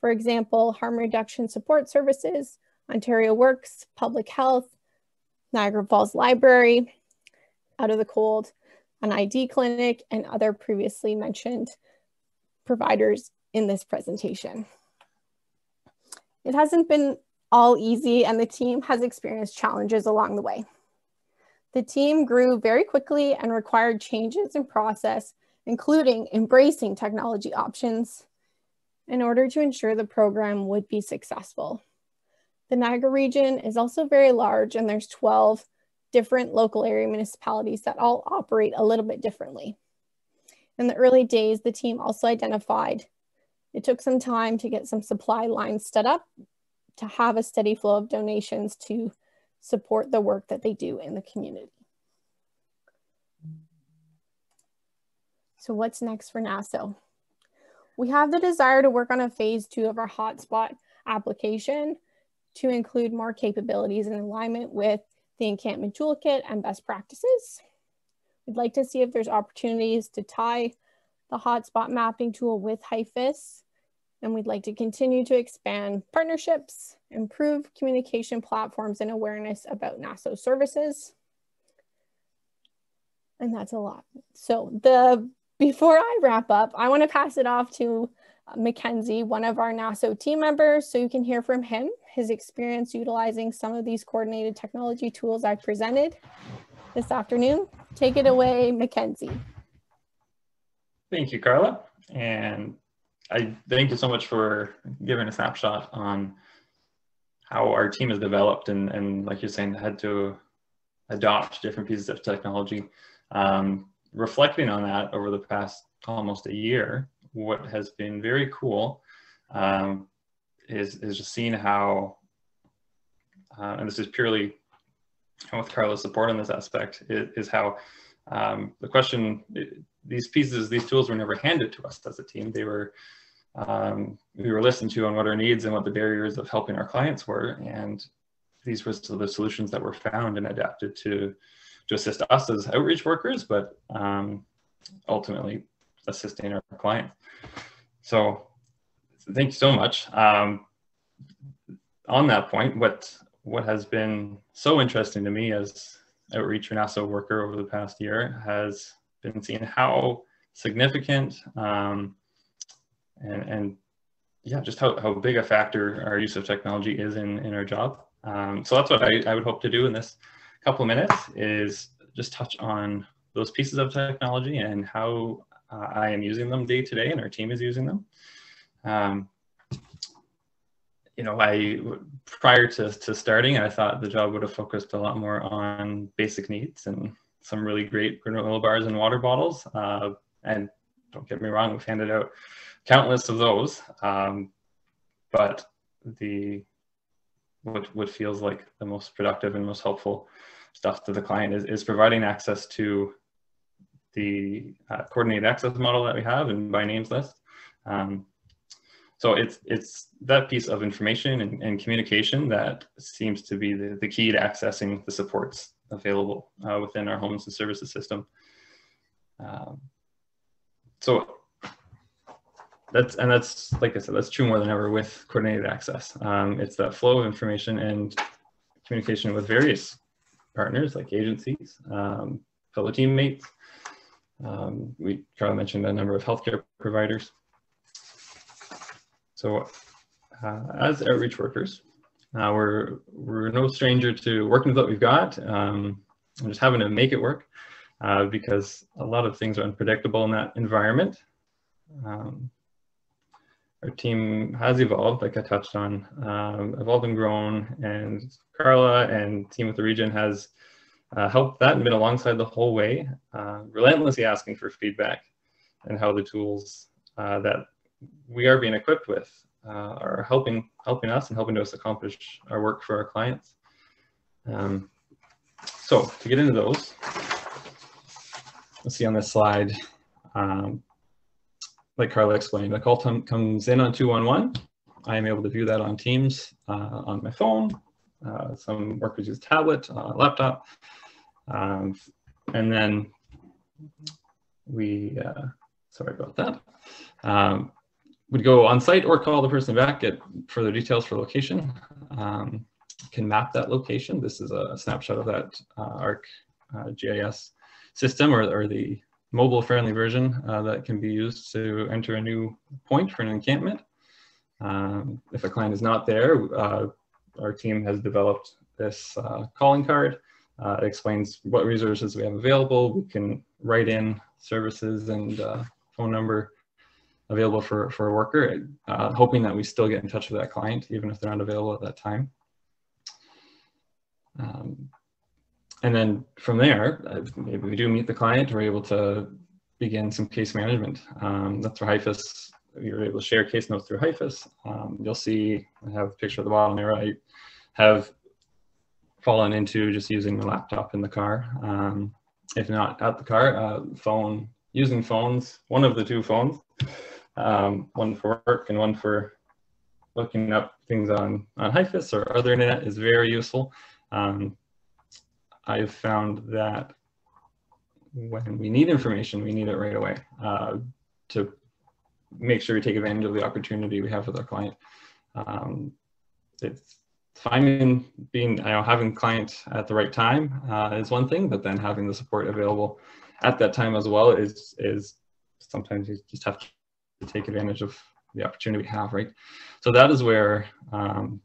[SPEAKER 4] For example, harm reduction support services, Ontario Works, Public Health, Niagara Falls Library, Out of the Cold, an ID clinic, and other previously mentioned providers in this presentation. It hasn't been all easy and the team has experienced challenges along the way. The team grew very quickly and required changes in process, including embracing technology options in order to ensure the program would be successful. The Niagara region is also very large and there's 12 different local area municipalities that all operate a little bit differently. In the early days, the team also identified it took some time to get some supply lines set up to have a steady flow of donations to support the work that they do in the community. So what's next for NASO? We have the desire to work on a phase two of our hotspot application to include more capabilities in alignment with the encampment toolkit and best practices. We'd like to see if there's opportunities to tie the hotspot mapping tool with HIFIS, and we'd like to continue to expand partnerships, improve communication platforms and awareness about NASO services. And that's a lot. So the before I wrap up, I want to pass it off to uh, Mackenzie, one of our NASO team members, so you can hear from him, his experience utilizing some of these coordinated technology tools I presented this afternoon. Take it away, Mackenzie.
[SPEAKER 5] Thank you, Carla. And I thank you so much for giving a snapshot on how our team has developed and, and like you're saying, had to adopt different pieces of technology. Um, reflecting on that over the past almost a year, what has been very cool um, is, is just seeing how, uh, and this is purely with Carla's support on this aspect, is, is how um, the question, these pieces, these tools were never handed to us as a team. They were, um, we were listened to on what our needs and what the barriers of helping our clients were. And these were the solutions that were found and adapted to to assist us as outreach workers, but um, ultimately assisting our clients. So thank you so much. Um, on that point, what what has been so interesting to me as outreach and also worker over the past year has been seeing how significant um, and, and yeah, just how, how big a factor our use of technology is in, in our job. Um, so that's what I, I would hope to do in this couple of minutes is just touch on those pieces of technology and how uh, I am using them day to day and our team is using them. Um, you know, I prior to, to starting, I thought the job would have focused a lot more on basic needs and some really great granola bars and water bottles. Uh, and don't get me wrong, we've handed out countless of those. Um, but the what what feels like the most productive and most helpful stuff to the client is, is providing access to the uh, coordinated access model that we have and by names list. Um, so it's it's that piece of information and, and communication that seems to be the, the key to accessing the supports available uh, within our homes and services system. Um, so that's and that's like I said, that's true more than ever with coordinated access. Um, it's that flow of information and communication with various partners like agencies, um, fellow teammates. Um, we Carla mentioned a number of healthcare providers. So uh, as outreach workers, uh, we're, we're no stranger to working with what we've got um, and just having to make it work uh, because a lot of things are unpredictable in that environment. Um, our team has evolved, like I touched on, um, evolved and grown, and Carla and team with the region has uh, helped that and been alongside the whole way, uh, relentlessly asking for feedback and how the tools uh, that we are being equipped with uh, are helping helping us and helping us accomplish our work for our clients. Um, so to get into those, let's see on this slide, um, like Carla explained, a call comes in on 211. I am able to view that on Teams uh, on my phone. Uh, some workers use tablet, uh, laptop. Um, and then we, uh, sorry about that. Would go on site or call the person back, get further details for location. Um, can map that location. This is a snapshot of that uh, ARC uh, GIS system or, or the mobile friendly version uh, that can be used to enter a new point for an encampment. Um, if a client is not there, uh, our team has developed this uh, calling card. Uh, it explains what resources we have available. We can write in services and phone number available for, for a worker, uh, hoping that we still get in touch with that client, even if they're not available at that time. Um, and then from there, uh, maybe we do meet the client, we're able to begin some case management. Um, that's where HIFIS, you're able to share case notes through HIFIS. Um, you'll see, I have a picture at the bottom there, I have fallen into just using the laptop in the car. Um, if not at the car, uh, phone, using phones, one of the two phones um, one for work and one for looking up things on, on HIFIS or other internet is very useful. Um, I've found that when we need information, we need it right away uh, to make sure we take advantage of the opportunity we have with our client. Um, it's finding being, you know, having client at the right time uh, is one thing, but then having the support available at that time as well is, is sometimes you just have to to take advantage of the opportunity we have, right? So that is where um,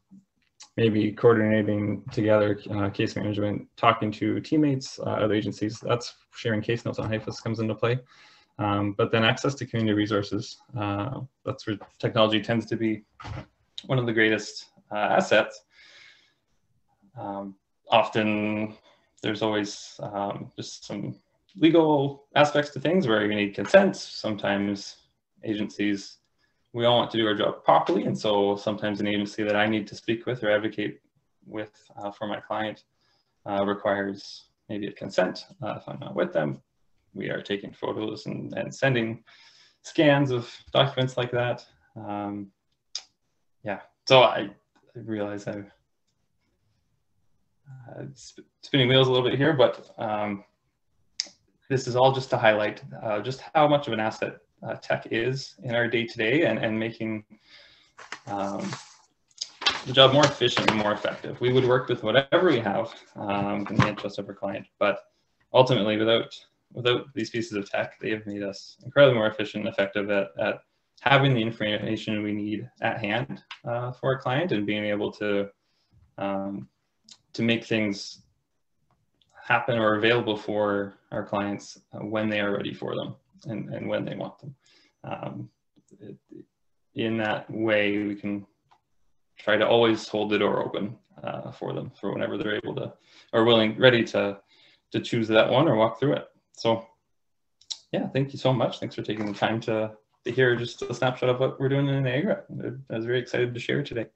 [SPEAKER 5] maybe coordinating together uh, case management, talking to teammates, uh, other agencies, that's sharing case notes on HIFIS comes into play. Um, but then access to community resources, uh, that's where technology tends to be one of the greatest uh, assets. Um, often there's always um, just some legal aspects to things where you need consent. Sometimes agencies, we all want to do our job properly. And so sometimes an agency that I need to speak with or advocate with uh, for my client uh, requires maybe a consent. Uh, if I'm not with them, we are taking photos and, and sending scans of documents like that. Um, yeah, so I, I realize I'm uh, sp spinning wheels a little bit here, but um, this is all just to highlight uh, just how much of an asset uh, tech is in our day-to-day and, and making um, the job more efficient and more effective. We would work with whatever we have um, in the interest of our client, but ultimately without without these pieces of tech, they have made us incredibly more efficient and effective at, at having the information we need at hand uh, for our client and being able to um, to make things happen or available for our clients when they are ready for them and, and when they want them. Um, it, in that way, we can try to always hold the door open uh, for them for whenever they're able to or willing, ready to to choose that one or walk through it. So yeah, thank you so much. Thanks for taking the time to, to hear just a snapshot of what we're doing in Niagara. I was very excited to share today.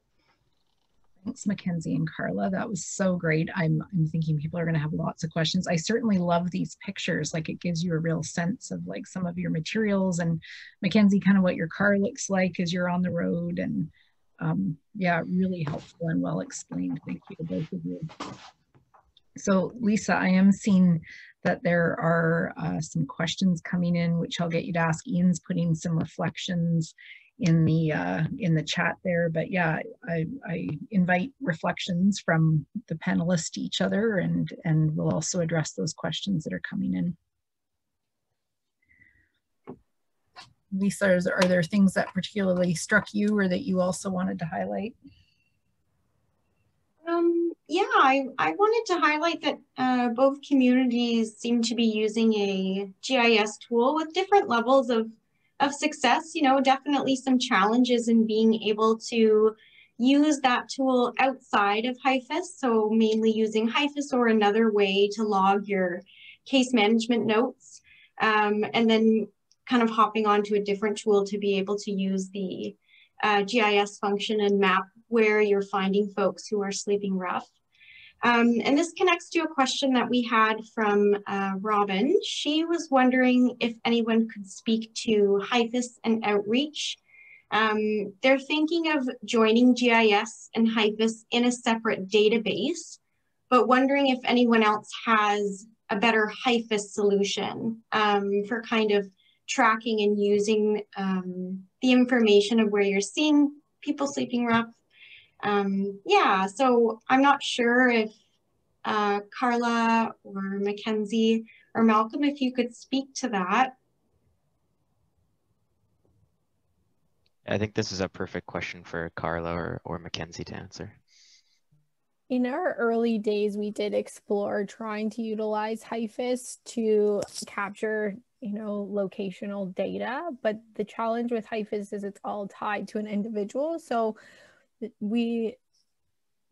[SPEAKER 1] Thanks, Mackenzie and Carla. That was so great. I'm, I'm thinking people are going to have lots of questions. I certainly love these pictures. Like it gives you a real sense of like some of your materials and Mackenzie, kind of what your car looks like as you're on the road. And um, yeah, really helpful and well explained. Thank you to both of you. So Lisa, I am seeing that there are uh, some questions coming in, which I'll get you to ask. Iain's putting some reflections in the uh, in the chat there. But yeah, I, I invite reflections from the panelists to each other, and and we'll also address those questions that are coming in. Lisa, are there things that particularly struck you or that you also wanted to highlight?
[SPEAKER 3] Um, yeah, I, I wanted to highlight that uh, both communities seem to be using a GIS tool with different levels of of success, you know, definitely some challenges in being able to use that tool outside of HIFIS. So mainly using HIFIS or another way to log your case management notes. Um, and then kind of hopping onto a different tool to be able to use the uh, GIS function and map where you're finding folks who are sleeping rough. Um, and this connects to a question that we had from uh, Robin. She was wondering if anyone could speak to HIFIS and outreach. Um, they're thinking of joining GIS and HIFIS in a separate database, but wondering if anyone else has a better HIFIS solution um, for kind of tracking and using um, the information of where you're seeing people sleeping rough um, yeah, so I'm not sure if uh, Carla or Mackenzie or Malcolm, if you could speak to that.
[SPEAKER 2] I think this is a perfect question for Carla or, or Mackenzie to answer.
[SPEAKER 4] In our early days, we did explore trying to utilize HIFIS to capture, you know, locational data, but the challenge with HIFIS is it's all tied to an individual. So we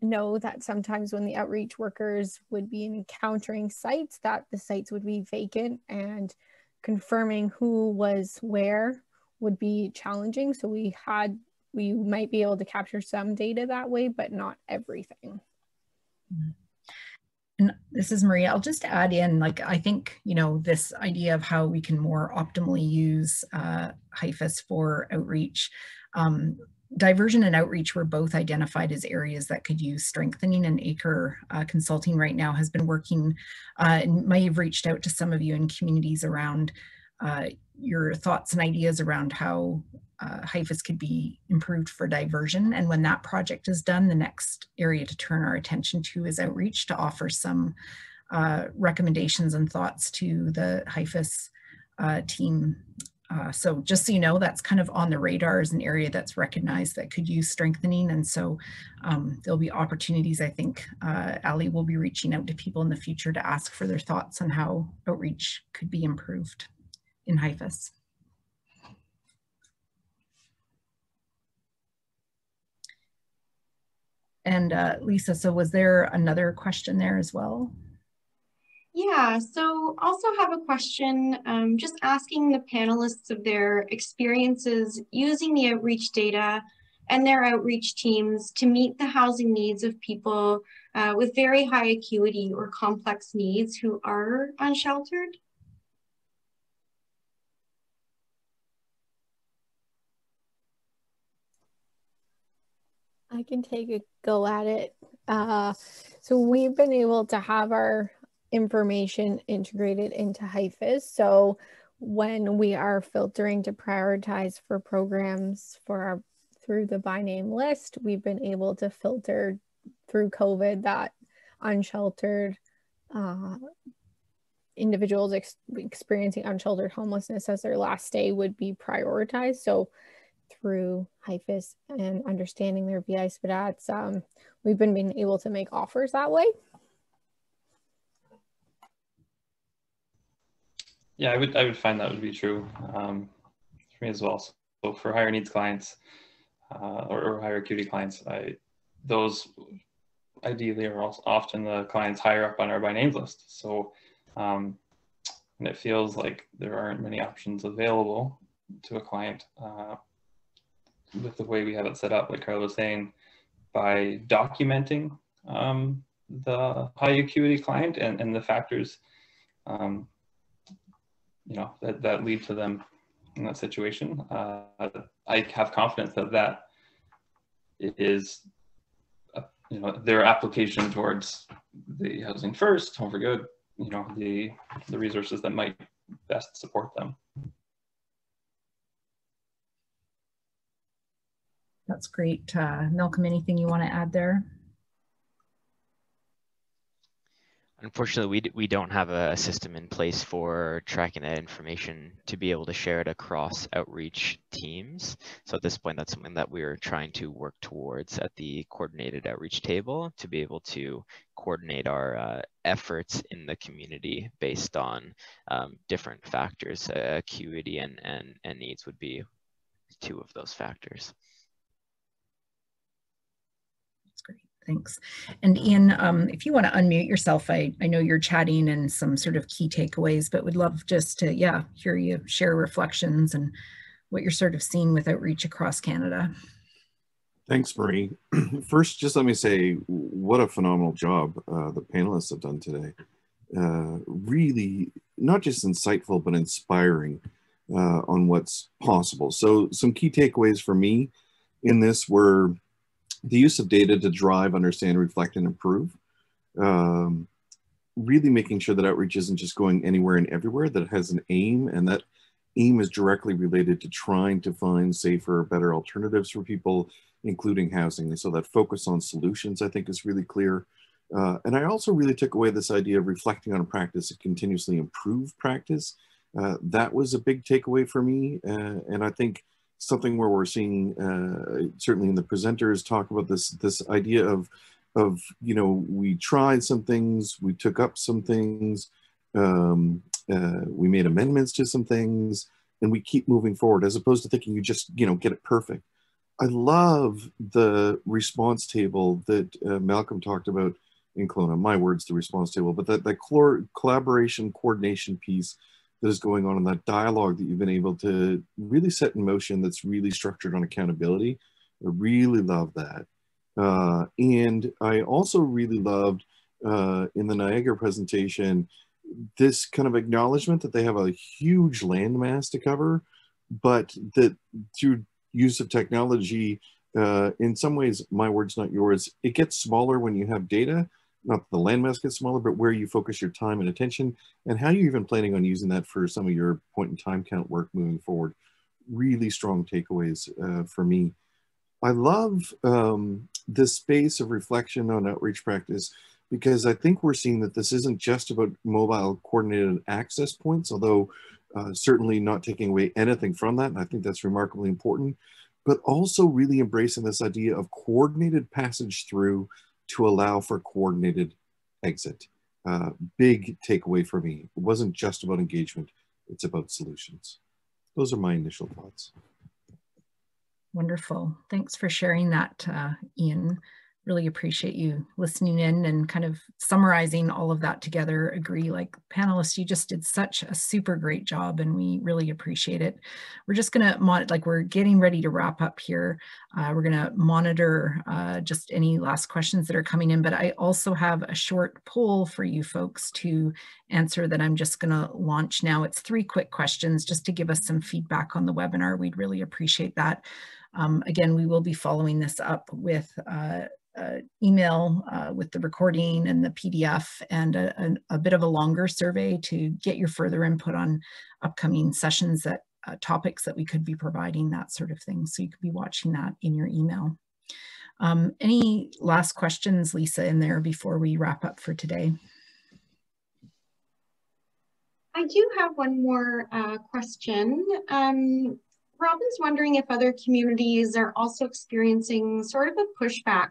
[SPEAKER 4] know that sometimes when the outreach workers would be encountering sites that the sites would be vacant and confirming who was where would be challenging. So we had we might be able to capture some data that way but not everything.
[SPEAKER 1] And this is maria. I'll just add in like i think you know this idea of how we can more optimally use uh, HIFIS for outreach um, diversion and outreach were both identified as areas that could use strengthening and ACRE uh, Consulting right now has been working uh, and may have reached out to some of you in communities around uh, your thoughts and ideas around how uh, could be improved for diversion. And when that project is done, the next area to turn our attention to is outreach to offer some uh, recommendations and thoughts to the HIFIS uh, team uh, so just so you know, that's kind of on the radar as an area that's recognized that could use strengthening. And so um, there'll be opportunities, I think, uh, Ali will be reaching out to people in the future to ask for their thoughts on how outreach could be improved in HIFIS. And uh, Lisa, so was there another question there as well?
[SPEAKER 3] Yeah, so also have a question, um, just asking the panelists of their experiences using the outreach data and their outreach teams to meet the housing needs of people uh, with very high acuity or complex needs who are unsheltered.
[SPEAKER 6] I
[SPEAKER 4] can take a go at it. Uh, so we've been able to have our information integrated into HIFIS. So when we are filtering to prioritize for programs for our through the by name list, we've been able to filter through COVID that unsheltered uh, individuals ex experiencing unsheltered homelessness as their last stay would be prioritized. So through HIFIS and understanding their VI SPDATs, um, we've been being able to make offers that way.
[SPEAKER 5] Yeah, I would I would find that would be true um, for me as well. So for higher needs clients uh, or, or, higher acuity clients, I those ideally are often the clients higher up on our by names list. So um, and it feels like there aren't many options available to a client uh, with the way we have it set up, like Carla was saying, by documenting um, the high acuity client and, and the factors um, you know that, that lead to them in that situation. Uh, I have confidence that that is you know their application towards the housing first, home for good, you know the the resources that might best support them.
[SPEAKER 1] That's great. Uh, Malcolm, anything you want to add there?
[SPEAKER 2] Unfortunately, we, we don't have a system in place for tracking that information to be able to share it across outreach teams. So at this point, that's something that we're trying to work towards at the coordinated outreach table to be able to coordinate our uh, efforts in the community based on um, different factors. Uh, acuity and, and, and needs would be two of those factors.
[SPEAKER 1] Thanks. And Iain, um, if you want to unmute yourself, I, I know you're chatting and some sort of key takeaways, but would love just to, yeah, hear you share reflections and what you're sort of seeing with outreach across Canada.
[SPEAKER 6] Thanks, Marie. *clears throat* First, just let me say what a phenomenal job uh, the panelists have done today. Uh, really, not just insightful, but inspiring uh, on what's possible. So some key takeaways for me in this were the use of data to drive, understand, reflect, and improve. Um, really making sure that outreach isn't just going anywhere and everywhere, that it has an aim, and that aim is directly related to trying to find safer, better alternatives for people, including housing. And so that focus on solutions, I think, is really clear. Uh, and I also really took away this idea of reflecting on a practice to continuously improve practice. Uh, that was a big takeaway for me. Uh, and I think something where we're seeing uh, certainly in the presenters talk about this this idea of of you know we tried some things we took up some things um, uh, we made amendments to some things and we keep moving forward as opposed to thinking you just you know get it perfect i love the response table that uh, malcolm talked about in Kelowna. my words the response table but that that collaboration coordination piece that is going on in that dialogue that you've been able to really set in motion that's really structured on accountability. I really love that. Uh, and I also really loved uh, in the Niagara presentation this kind of acknowledgement that they have a huge landmass to cover, but that through use of technology, uh, in some ways, my words, not yours, it gets smaller when you have data, not the landmass gets smaller, but where you focus your time and attention and how you're even planning on using that for some of your point in time count work moving forward. Really strong takeaways uh, for me. I love um, this space of reflection on outreach practice because I think we're seeing that this isn't just about mobile coordinated access points, although uh, certainly not taking away anything from that. And I think that's remarkably important, but also really embracing this idea of coordinated passage through to allow for coordinated exit. Uh, big takeaway for me. It wasn't just about engagement, it's about solutions. Those are my initial thoughts.
[SPEAKER 1] Wonderful. Thanks for sharing that, uh, Iain really appreciate you listening in and kind of summarizing all of that together. Agree, like panelists, you just did such a super great job and we really appreciate it. We're just gonna, monitor like we're getting ready to wrap up here. Uh, we're gonna monitor uh, just any last questions that are coming in, but I also have a short poll for you folks to answer that I'm just gonna launch now. It's three quick questions just to give us some feedback on the webinar. We'd really appreciate that. Um, again, we will be following this up with uh, email uh, with the recording and the PDF and a, a, a, bit of a longer survey to get your further input on upcoming sessions that uh, topics that we could be providing, that sort of thing. So you could be watching that in your email. Um, any last questions, Lisa, in there before we wrap up for today?
[SPEAKER 3] I do have one more uh, question. Um, Robin's wondering if other communities are also experiencing sort of a pushback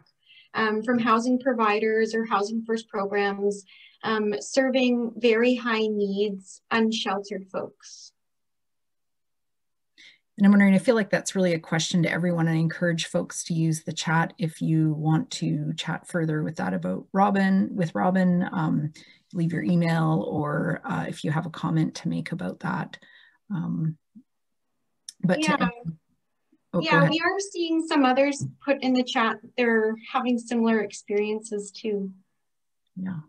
[SPEAKER 3] um, from housing providers or housing first programs um, serving very high needs unsheltered folks.
[SPEAKER 1] And I'm wondering, I feel like that's really a question to everyone. I encourage folks to use the chat if you want to chat further with that about Robin, with Robin, um, leave your email or uh, if you have a comment to make about that. Um,
[SPEAKER 3] but yeah, to, oh, yeah we are seeing some others put in the chat. They're having similar experiences too.
[SPEAKER 1] Yeah.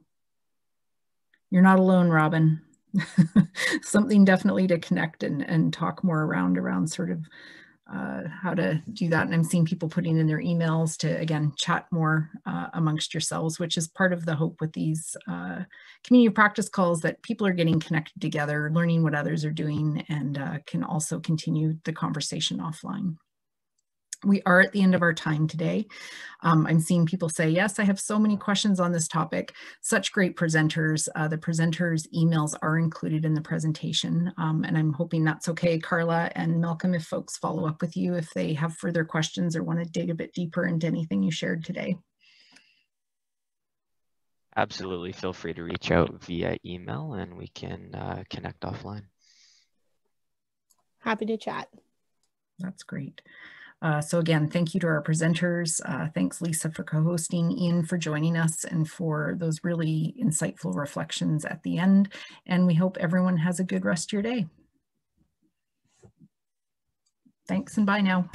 [SPEAKER 1] You're not alone, Robin. *laughs* something definitely to connect and, and talk more around around sort of uh, how to do that. And I'm seeing people putting in their emails to, again, chat more uh, amongst yourselves, which is part of the hope with these uh, community practice calls that people are getting connected together, learning what others are doing, and uh, can also continue the conversation offline we are at the end of our time today. Um, I'm seeing people say, yes, I have so many questions on this topic. Such great presenters. Uh, the presenters' emails are included in the presentation, um, and I'm hoping that's okay, Carla and Malcolm, if folks follow up with you if they have further questions or want to dig a bit deeper into anything you shared today.
[SPEAKER 2] Absolutely. Feel free to reach out via email and we can uh, connect offline.
[SPEAKER 4] Happy to chat.
[SPEAKER 1] That's great. Uh, so again, thank you to our presenters. Uh, thanks Lisa for co-hosting, Iain for joining us and for those really insightful reflections at the end. And we hope everyone has a good rest of your day. Thanks and bye now.